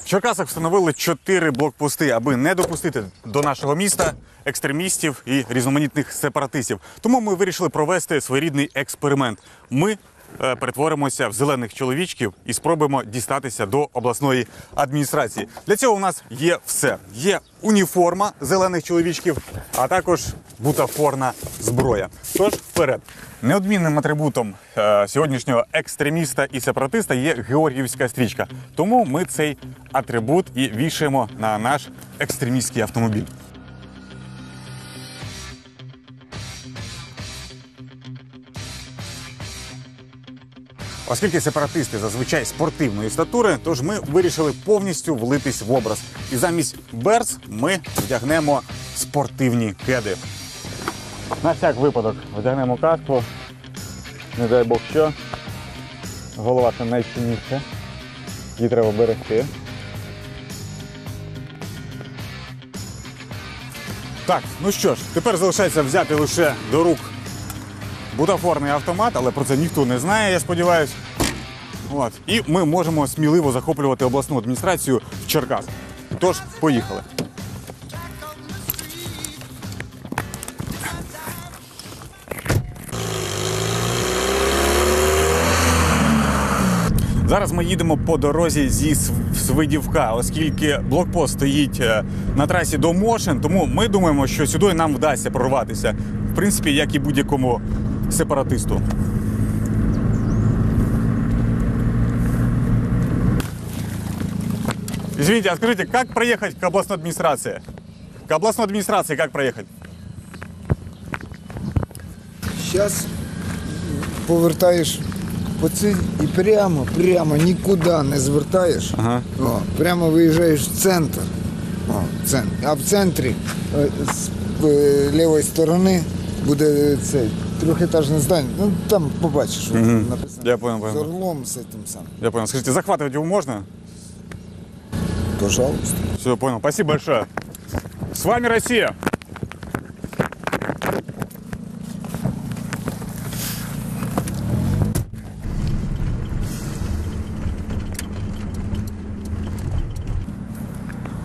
В Черкасах встановили чотири блокпости, аби не допустити до нашого міста екстремістів і різноманітних сепаратистів. Тому ми вирішили провести своєрідний експеримент. Ми перетворимося в зелених чоловічків і спробуємо дістатися до обласної адміністрації. Для цього у нас є все: є уніформа зелених чоловічків, а також бутафорна зброя. Тож вперед. Неодмінним атрибутом е, сьогоднішнього екстреміста і сепаратиста є георгіївська стрічка. Тому ми цей атрибут і вішаємо на наш екстремістський автомобіль. Оскільки сепаратисти зазвичай спортивної статури, тож ми вирішили повністю влитись в образ. І замість берц ми вдягнемо спортивні кеди. На всяк випадок вдягнемо каску. Не дай Бог що. Голова це найцінніше. Її треба берегти. Так, ну що ж, тепер залишається взяти лише до рук бутафорний автомат, але про це ніхто не знає, я сподіваюся. От. І ми можемо сміливо захоплювати обласну адміністрацію в Черкас. Тож, поїхали. Зараз ми їдемо по дорозі зі Свидівка, оскільки блокпост стоїть е, на трасі до Мошен, тому ми думаємо, що сюди нам вдасться прорватися. В принципі, як і будь-якому сепаратисту. Извините, а скажите, как проехать к областной администрации? К областной администрации как проехать? Зараз повертаєш по цій і прямо, прямо нікуди не звертаєш. Ага. О, прямо виїжджаєш в центр. О, в центр. А в центрі е, з е, лівої сторони буде цей трьохетажне здання. Ну там побачиш, от написано. Я понял, понял. З орлом з цим самим. Я понял. Скажите, захватывать его можно? Пожалуйста. Все, понял. Спасибо большое. С вами Россия.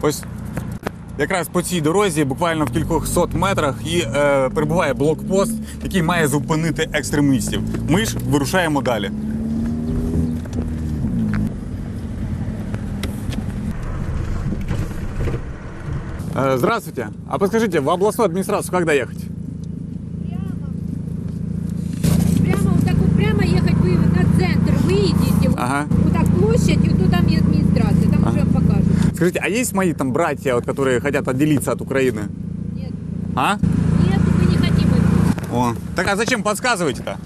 Ось якраз по цій дорозі, буквально в кількох сот метрах, і е, перебуває блокпост, який має зупинити екстремістів. Ми ж вирушаємо далі. Э, Здравствуйте. А подскажите, в областную администрацию как доехать? Прямо вот так вот прямо ехать вы на центр выйдете, вот, Ага. вот так площадь, Скажите, а есть мои там братья, вот, которые хотят отделиться от Украины? Нет, А? нет, мы не хотим это. О. Так а зачем подсказываете-то?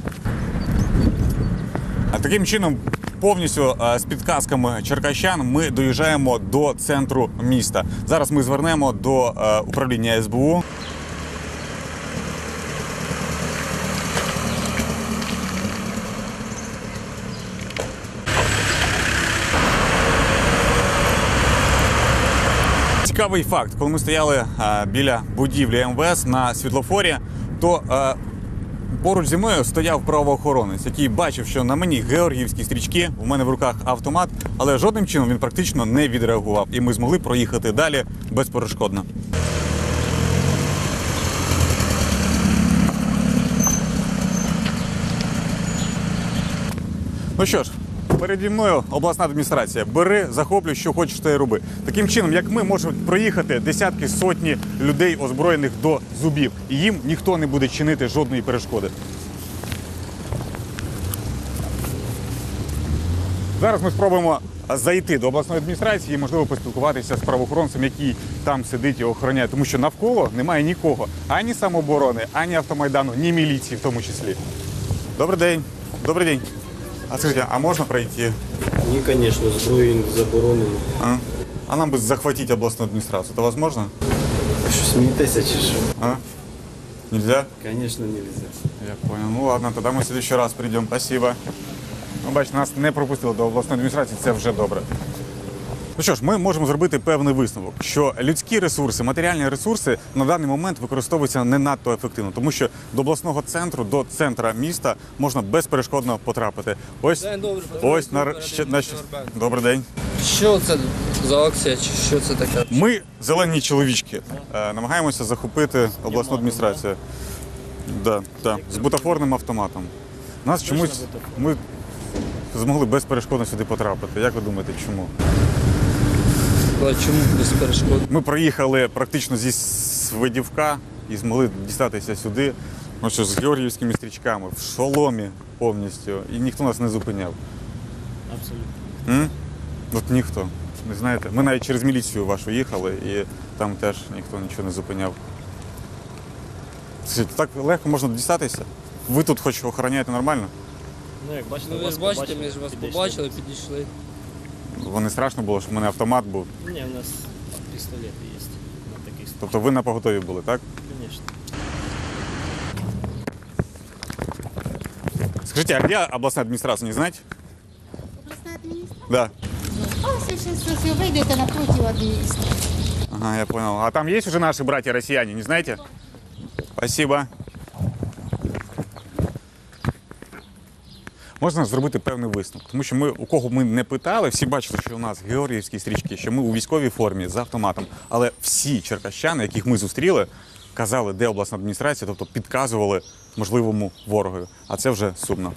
А таким чином, повністю е, з підказками черкащан, ми доїжджаємо до центру міста. Зараз ми звернемо до е, управління СБУ. Цікавий факт, коли ми стояли е, біля будівлі МВС на світлофорі, то е, поруч зі мною стояв правоохоронець, який бачив, що на мені георгіївські стрічки, у мене в руках автомат, але жодним чином він практично не відреагував, і ми змогли проїхати далі безперешкодно. Ну що ж, переді мною обласна адміністрація. Бери, захоплюй, що хочеш, те й роби. Таким чином, як ми можемо проїхати десятки сотні людей, озброєних до зубів, і їм ніхто не буде чинити жодної перешкоди. Зараз ми спробуємо зайти до обласної адміністрації і, можливо, поспілкуватися з правоохоронцем, який там сидить і охороняє, тому що навколо немає нікого, ані самооборони, ані автомайдану, ні міліції в тому числі. Добрий день. Добрий день. А скажіть, а можна пройти? Ні, звісно, зброю заборонено. А? А нам бы захватить областную администрацию. Это возможно? Що смієтеся чи що? А? Нельзя? Звісно, нельзя. Я понял. Ну ладно, тогда мы в следующий раз придем. Спасибо. Ну, бачите, нас не пропустили до обласної адміністрації, це вже добре. Ну що ж, ми можемо зробити певний висновок, що людські ресурси, матеріальні ресурси на даний момент використовуються не надто ефективно, тому що до обласного центру, до центра міста можна безперешкодно потрапити. Ось, День добрий, ось на, ще, на добрий день. Що це за акція, чи що це таке? Ми зелені чоловічки. е, Намагаємося захопити обласну адміністрацію. Да, да, з бутафорним автоматом. Нас чомусь ми змогли безперешкодно сюди потрапити. Як ви думаєте, чому? Але чому без перешкод? Ми проїхали практично зі Свидівка і змогли дістатися сюди. Ну що, з георгіївськими стрічками, в шоломі повністю. І ніхто нас не зупиняв. Абсолютно. М? От ніхто. Не знаєте, ми навіть через міліцію вашу їхали, і там теж ніхто нічого не зупиняв. Це Так легко можна дістатися. Ви тут хоч охороняєте нормально? Ну, як бачите, Ну ви вас ж бачите, побачили, ми ж вас підійшли. побачили, підійшли. Бо не страшно було, що в мене автомат був. Ні, у нас пістолети є на таких случаях. Тобто ви на поготові були, так? Звісно. Скажіть, а де обласна адміністрація, не знаєте? Областная администрация? Да. А, сейчас, сейчас вы выйдете напротив администрации. Ага, я понял. А там есть уже наши братья россияне, не знаете? Спасибо. Можна зробити певний висновок, тому що ми, у кого ми не питали, всі бачили, що у нас георгіївські стрічки, що ми у військовій формі з автоматом. Але всі черкащани, яких ми зустріли, казали, де обласна адміністрація, тобто підказували можливому ворогові. А це вже сумно.